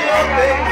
your baby.